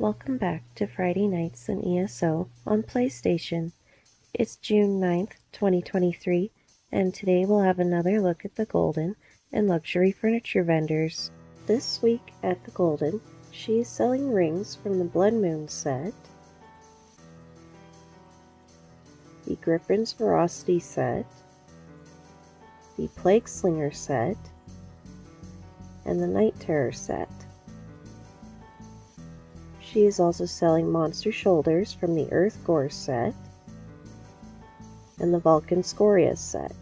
Welcome back to Friday Nights in ESO on PlayStation. It's June 9th, 2023, and today we'll have another look at the Golden and luxury furniture vendors. This week at the Golden, she is selling rings from the Blood Moon set, the Gryphon's Ferocity set, the Plague Slinger set, and the Night Terror set. She is also selling Monster Shoulders from the Earth Gore set and the Vulcan Scoria set.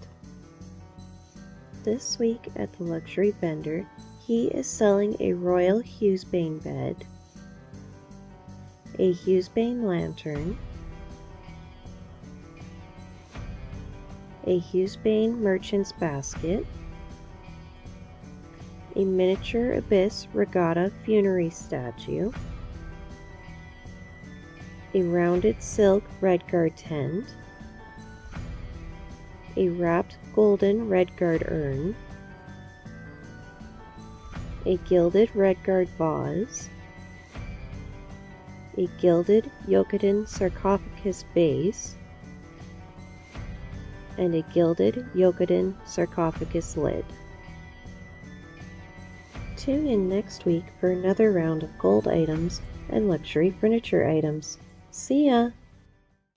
This week at the luxury vendor, he is selling a Royal Hew's Bane bed, a Hew's Bane lantern, a Hew's Bane merchant's basket, a miniature Abyss Regatta funerary statue, a rounded silk Redguard tent, a wrapped golden Redguard urn, a gilded Redguard vase, a gilded Yokudan sarcophagus base, and a gilded Yokudan sarcophagus lid. Tune in next week for another round of gold items and luxury furniture items. See ya!